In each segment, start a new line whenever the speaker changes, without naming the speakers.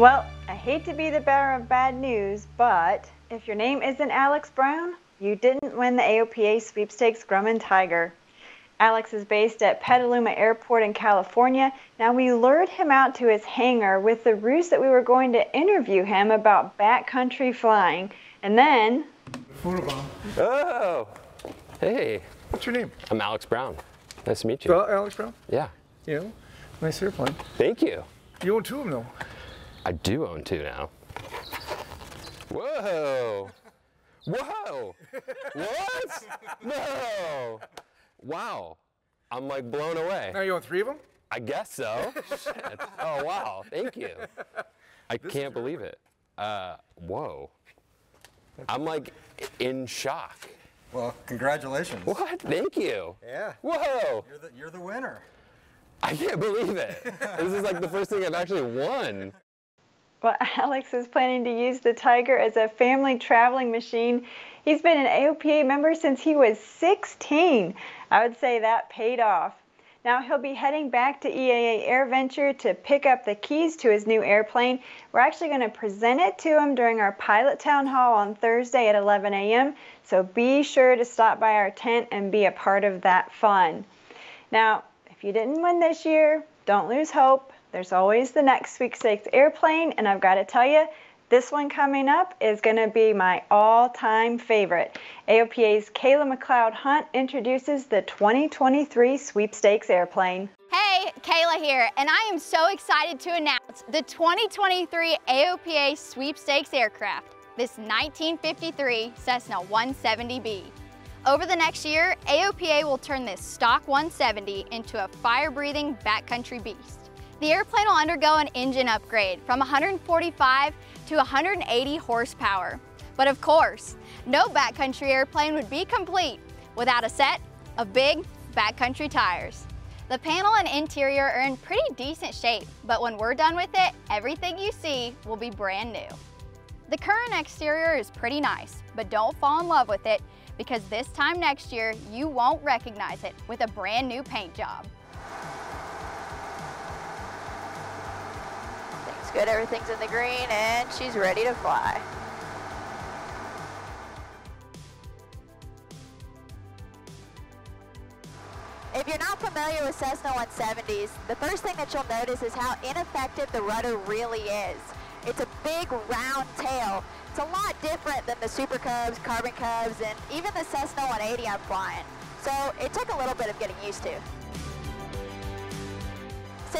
Well, I hate to be the bearer of bad news, but if your name isn't Alex Brown, you didn't win the AOPA Sweepstakes Grumman Tiger. Alex is based at Petaluma Airport in California. Now, we lured him out to his hangar with the ruse that we were going to interview him about backcountry flying. And then.
Oh, hey.
What's your name?
I'm Alex Brown. Nice to meet you.
Well, Alex Brown?
Yeah.
You know, nice airplane.
Thank you.
You own two of them, though.
I do own two now. Whoa. Whoa. what? No. Wow. I'm like blown away.
Now you own three of them?
I guess so. Shit. Oh, wow. Thank you. I can't believe it. Uh, whoa. I'm like in shock.
Well, congratulations.
What? Thank you.
Yeah.
Whoa.
You're the, you're the winner.
I can't believe it. this is like the first thing I've actually won.
Well, Alex is planning to use the Tiger as a family traveling machine. He's been an AOPA member since he was 16. I would say that paid off. Now he'll be heading back to EAA AirVenture to pick up the keys to his new airplane. We're actually going to present it to him during our pilot town hall on Thursday at 11 a.m. So be sure to stop by our tent and be a part of that fun. Now, if you didn't win this year, don't lose hope. There's always the next sweepstakes airplane, and I've got to tell you, this one coming up is going to be my all-time favorite. AOPA's Kayla McLeod Hunt introduces the 2023 sweepstakes airplane.
Hey, Kayla here, and I am so excited to announce the 2023 AOPA sweepstakes aircraft, this 1953 Cessna 170B. Over the next year, AOPA will turn this stock 170 into a fire-breathing backcountry beast. The airplane will undergo an engine upgrade from 145 to 180 horsepower. But of course, no backcountry airplane would be complete without a set of big backcountry tires. The panel and interior are in pretty decent shape, but when we're done with it, everything you see will be brand new. The current exterior is pretty nice, but don't fall in love with it because this time next year, you won't recognize it with a brand new paint job.
Good, everything's in the green, and she's ready to fly. If you're not familiar with Cessna 170s, the first thing that you'll notice is how ineffective the rudder really is. It's a big round tail. It's a lot different than the Super Cubs, Carbon Cubs, and even the Cessna 180 I'm flying. So it took a little bit of getting used to.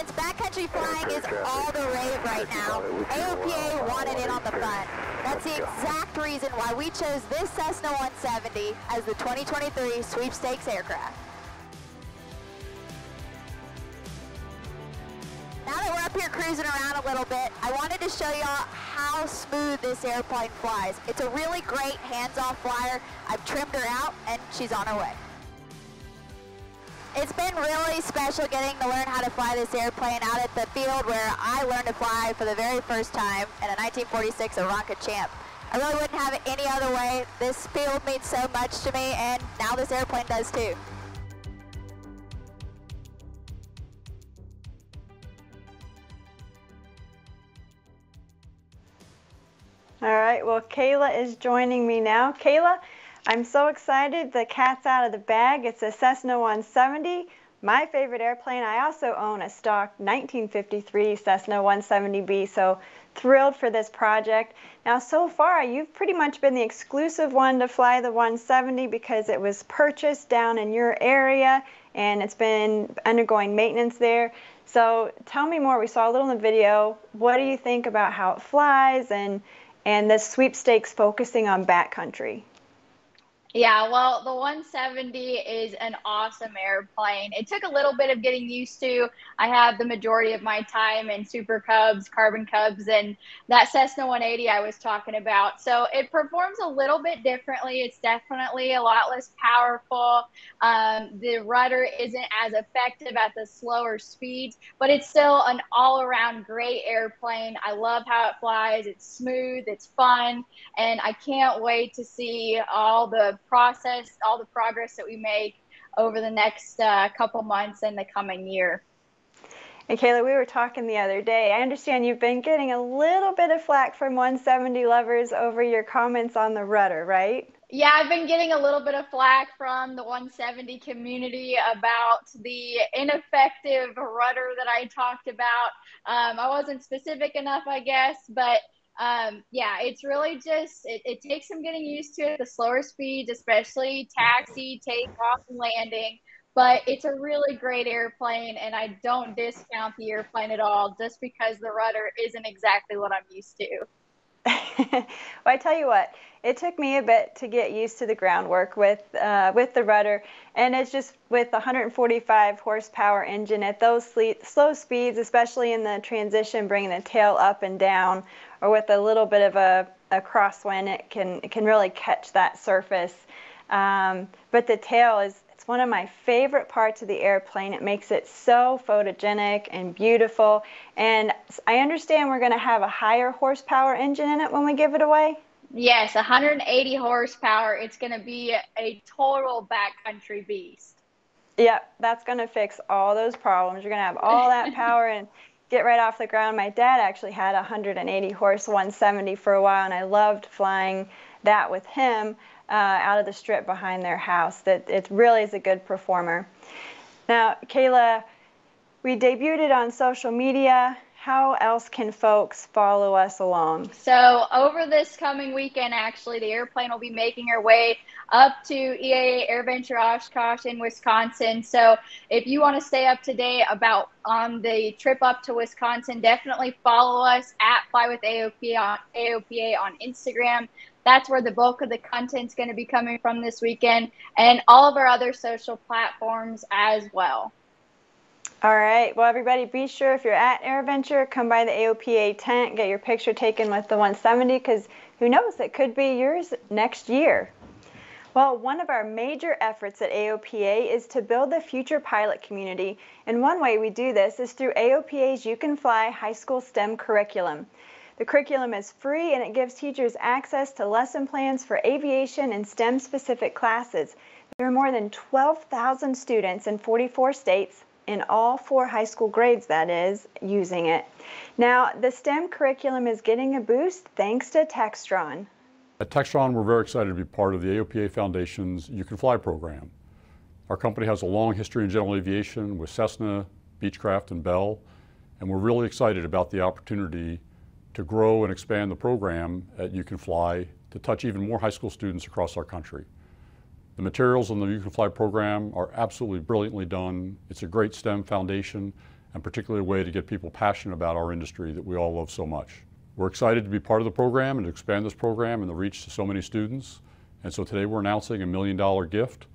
Since backcountry flying is all the rave right now, AOPA wanted it on the front. That's the exact reason why we chose this Cessna 170 as the 2023 sweepstakes aircraft. Now that we're up here cruising around a little bit, I wanted to show y'all how smooth this airplane flies. It's a really great hands-off flyer. I've trimmed her out and she's on her way. It's been really special getting to learn how to fly this airplane out at the field where I learned to fly for the very first time in a 1946 Aeronca Champ. I really wouldn't have it any other way. This field means so much to me and now this airplane does too.
All right, well, Kayla is joining me now. Kayla, I'm so excited. The cat's out of the bag. It's a Cessna 170, my favorite airplane. I also own a stock 1953 Cessna 170B, so thrilled for this project. Now, so far, you've pretty much been the exclusive one to fly the 170 because it was purchased down in your area and it's been undergoing maintenance there. So tell me more. We saw a little in the video. What do you think about how it flies and, and the sweepstakes focusing on backcountry?
Yeah, well, the 170 is an awesome airplane. It took a little bit of getting used to. I have the majority of my time in Super Cubs, Carbon Cubs, and that Cessna 180 I was talking about. So it performs a little bit differently. It's definitely a lot less powerful. Um, the rudder isn't as effective at the slower speeds, but it's still an all around great airplane. I love how it flies. It's smooth, it's fun, and I can't wait to see all the process, all the progress that we make over the next uh, couple months and the coming year.
Hey, Kayla, we were talking the other day. I understand you've been getting a little bit of flack from 170 lovers over your comments on the rudder, right?
Yeah, I've been getting a little bit of flack from the 170 community about the ineffective rudder that I talked about. Um, I wasn't specific enough, I guess, but um, yeah, it's really just, it, it takes some getting used to it, the slower speeds, especially taxi, takeoff, and landing. But it's a really great airplane, and I don't discount the airplane at all just because the rudder isn't exactly what I'm used to.
well, I tell you what, it took me a bit to get used to the groundwork with uh, with the rudder, and it's just with 145 horsepower engine at those slow speeds, especially in the transition, bringing the tail up and down, or with a little bit of a, a crosswind, it can it can really catch that surface. Um, but the tail is it's one of my favorite parts of the airplane. It makes it so photogenic and beautiful. And I understand we're going to have a higher horsepower engine in it when we give it away.
Yes, 180 horsepower. It's going to be a total backcountry beast.
Yep, that's going to fix all those problems. You're going to have all that power and get right off the ground. My dad actually had a 180 horse 170 for a while, and I loved flying that with him uh, out of the strip behind their house. That it really is a good performer. Now, Kayla, we debuted it on social media. How else can folks follow us along?
So, over this coming weekend, actually, the airplane will be making her way up to EAA AirVenture Oshkosh in Wisconsin. So, if you want to stay up to date about um, the trip up to Wisconsin, definitely follow us at Fly with AOPA on, AOPA on Instagram. That's where the bulk of the content's going to be coming from this weekend, and all of our other social platforms as well.
All right. Well, everybody, be sure if you're at AirVenture, come by the AOPA tent, get your picture taken with the 170, because who knows, it could be yours next year. Well, one of our major efforts at AOPA is to build the future pilot community, and one way we do this is through AOPA's You Can Fly high school STEM curriculum. The curriculum is free and it gives teachers access to lesson plans for aviation and STEM specific classes. There are more than 12,000 students in 44 states in all four high school grades, that is, using it. Now, the STEM curriculum is getting a boost thanks to Textron.
At Textron, we're very excited to be part of the AOPA Foundation's You Can Fly program. Our company has a long history in general aviation with Cessna, Beechcraft, and Bell, and we're really excited about the opportunity to grow and expand the program at You Can Fly to touch even more high school students across our country. The materials in the You Can Fly program are absolutely brilliantly done. It's a great STEM foundation and particularly a way to get people passionate about our industry that we all love so much. We're excited to be part of the program and to expand this program and the reach to so many students. And so today we're announcing a million dollar gift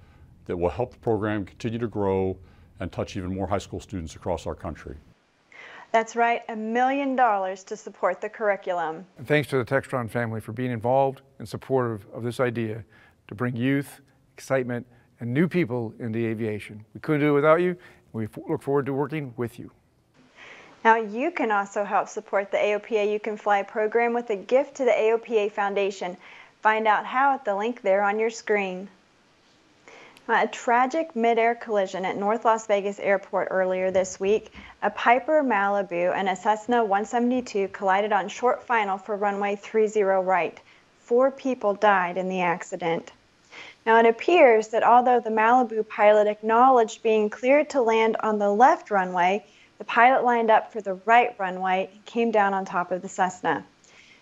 that will help the program continue to grow and touch even more high school students across our country.
That's right, a million dollars to support the curriculum.
And thanks to the Textron family for being involved and supportive of this idea to bring youth, excitement, and new people into aviation. We couldn't do it without you. We look forward to working with you.
Now, you can also help support the AOPA You Can Fly program with a gift to the AOPA Foundation. Find out how at the link there on your screen. Uh, a tragic mid-air collision at North Las Vegas Airport earlier this week. A Piper Malibu and a Cessna 172 collided on short final for runway 30 right. Four people died in the accident. Now it appears that although the Malibu pilot acknowledged being cleared to land on the left runway, the pilot lined up for the right runway and came down on top of the Cessna.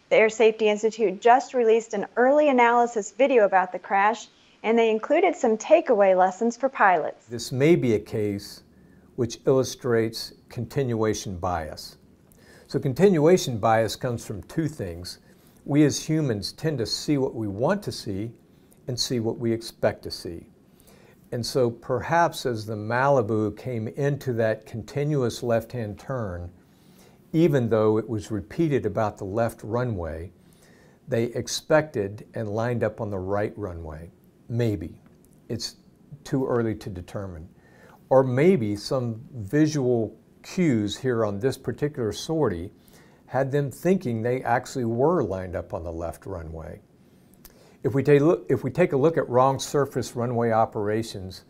The Air Safety Institute just released an early analysis video about the crash and they included some takeaway lessons for pilots.
This may be a case which illustrates continuation bias. So continuation bias comes from two things. We as humans tend to see what we want to see and see what we expect to see. And so perhaps as the Malibu came into that continuous left-hand turn, even though it was repeated about the left runway, they expected and lined up on the right runway. Maybe. It's too early to determine. Or maybe some visual cues here on this particular sortie had them thinking they actually were lined up on the left runway. If we, take, if we take a look at wrong surface runway operations,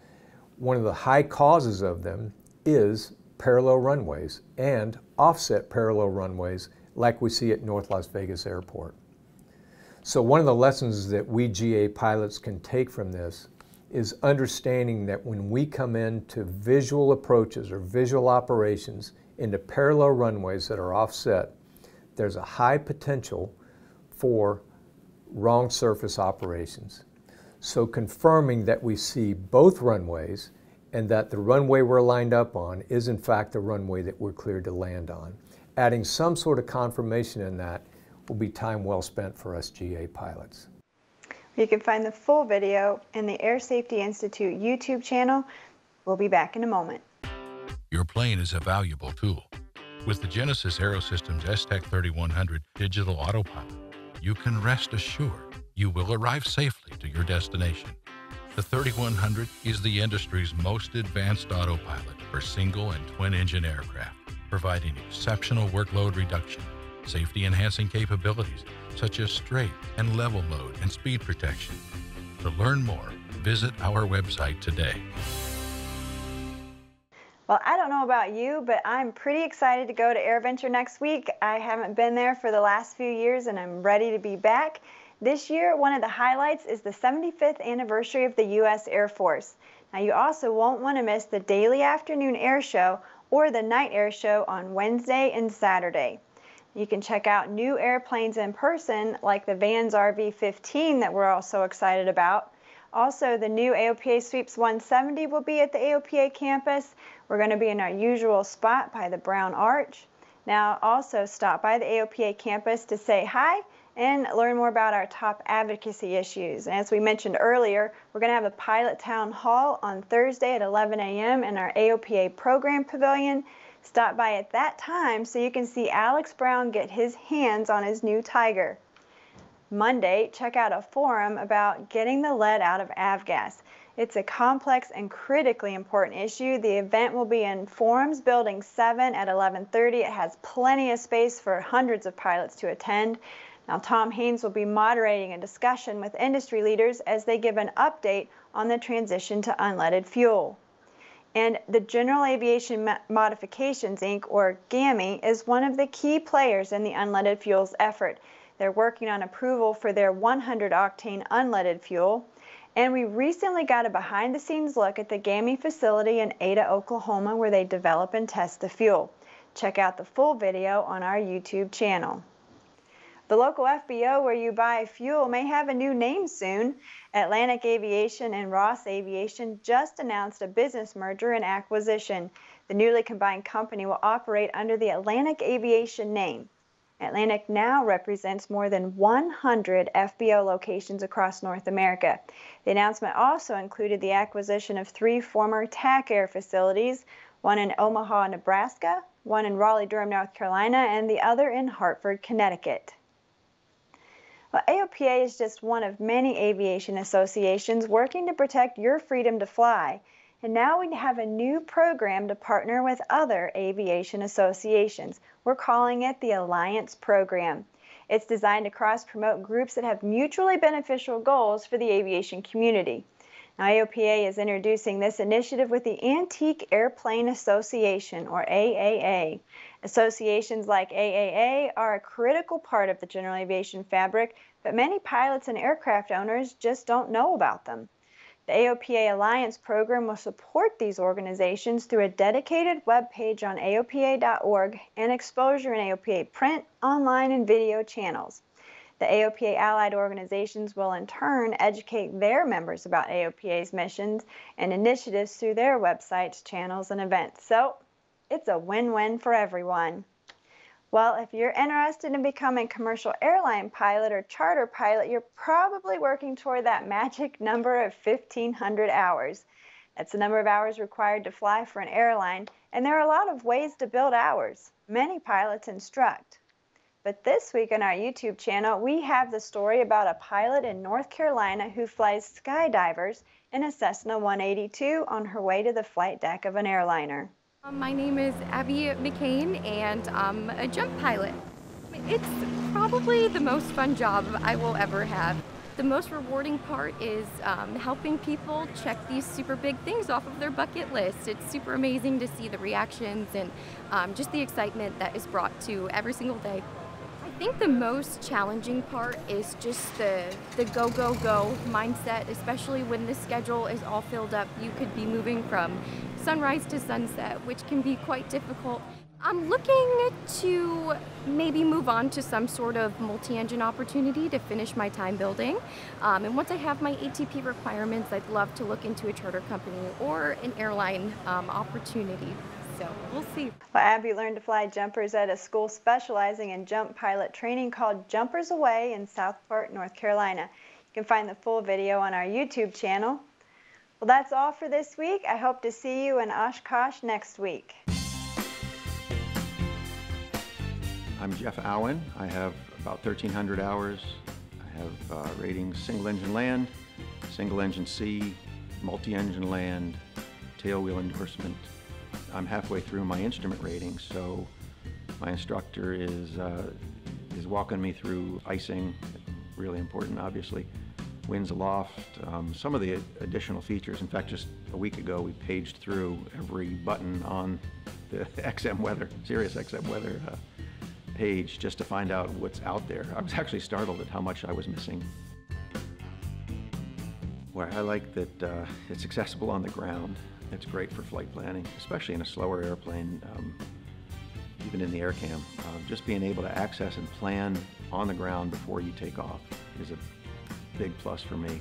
one of the high causes of them is parallel runways and offset parallel runways like we see at North Las Vegas Airport. So one of the lessons that we GA pilots can take from this is understanding that when we come into visual approaches or visual operations into parallel runways that are offset, there's a high potential for wrong surface operations. So confirming that we see both runways and that the runway we're lined up on is in fact the runway that we're cleared to land on. Adding some sort of confirmation in that will be time well spent for us GA pilots.
You can find the full video in the Air Safety Institute YouTube channel. We'll be back in a moment.
Your plane is a valuable tool. With the Genesis Aerosystems STEC 3100 digital autopilot, you can rest assured you will arrive safely to your destination. The 3100 is the industry's most advanced autopilot for single and twin engine aircraft, providing exceptional workload reduction, safety enhancing capabilities such as straight and level mode and speed protection. To learn more, visit our website today.
Well, I don't know about you, but I'm pretty excited to go to AirVenture next week. I haven't been there for the last few years and I'm ready to be back. This year, one of the highlights is the 75th anniversary of the U.S. Air Force. Now, you also won't want to miss the daily afternoon air show or the night air show on Wednesday and Saturday. You can check out new airplanes in person, like the Vans RV-15 that we're all so excited about. Also, the new AOPA Sweeps 170 will be at the AOPA campus. We're going to be in our usual spot by the Brown Arch. Now, also stop by the AOPA campus to say hi and learn more about our top advocacy issues. And As we mentioned earlier, we're going to have a pilot town hall on Thursday at 11 a.m. in our AOPA program pavilion. Stop by at that time so you can see Alex Brown get his hands on his new Tiger. Monday, check out a forum about getting the lead out of avgas. It's a complex and critically important issue. The event will be in Forums Building 7 at 11:30. It has plenty of space for hundreds of pilots to attend. Now, Tom Haines will be moderating a discussion with industry leaders as they give an update on the transition to unleaded fuel. And the General Aviation Modifications Inc., or GAMI, is one of the key players in the unleaded fuels effort. They're working on approval for their 100 octane unleaded fuel. And we recently got a behind the scenes look at the GAMI facility in Ada, Oklahoma, where they develop and test the fuel. Check out the full video on our YouTube channel. The local FBO where you buy fuel may have a new name soon. Atlantic Aviation and Ross Aviation just announced a business merger and acquisition. The newly combined company will operate under the Atlantic Aviation name. Atlantic now represents more than 100 FBO locations across North America. The announcement also included the acquisition of three former TAC Air facilities, one in Omaha, Nebraska, one in Raleigh, Durham, North Carolina, and the other in Hartford, Connecticut. Well, AOPA is just one of many aviation associations working to protect your freedom to fly. And now we have a new program to partner with other aviation associations. We're calling it the Alliance Program. It's designed to cross promote groups that have mutually beneficial goals for the aviation community. Now, AOPA is introducing this initiative with the Antique Airplane Association, or AAA. Associations like AAA are a critical part of the general aviation fabric, but many pilots and aircraft owners just don't know about them. The AOPA Alliance program will support these organizations through a dedicated web page on AOPA.org and exposure in AOPA print, online, and video channels. The AOPA allied organizations will in turn educate their members about AOPA's missions and initiatives through their websites, channels, and events. So it's a win-win for everyone. Well, if you're interested in becoming commercial airline pilot or charter pilot, you're probably working toward that magic number of 1,500 hours. That's the number of hours required to fly for an airline, and there are a lot of ways to build hours. Many pilots instruct. But this week on our YouTube channel, we have the story about a pilot in North Carolina who flies skydivers in a Cessna 182 on her way to the flight deck of an airliner.
Um, my name is Abby McCain and I'm a jump pilot. It's probably the most fun job I will ever have. The most rewarding part is um, helping people check these super big things off of their bucket list. It's super amazing to see the reactions and um, just the excitement that is brought to every single day. I think the most challenging part is just the, the go, go, go mindset, especially when the schedule is all filled up. You could be moving from sunrise to sunset, which can be quite difficult. I'm looking to maybe move on to some sort of multi-engine opportunity to finish my time building. Um, and once I have my ATP requirements, I'd love to look into a charter company or an airline um, opportunity. So we'll see.
Well, Abby learned to fly jumpers at a school specializing in jump pilot training called Jumpers Away in Southport, North Carolina. You can find the full video on our YouTube channel. Well, that's all for this week. I hope to see you in Oshkosh next week.
I'm Jeff Owen. I have about 1,300 hours. I have uh, ratings single engine land, single engine sea, multi-engine land, tailwheel endorsement. I'm halfway through my instrument rating, so my instructor is, uh, is walking me through icing, really important obviously, winds aloft, um, some of the additional features. In fact, just a week ago we paged through every button on the XM weather, Sirius XM weather uh, page just to find out what's out there. I was actually startled at how much I was missing. Well, I like that uh, it's accessible on the ground. It's great for flight planning, especially in a slower airplane, um, even in the AirCam. Uh, just being able to access and plan on the ground before you take off is a big plus for me.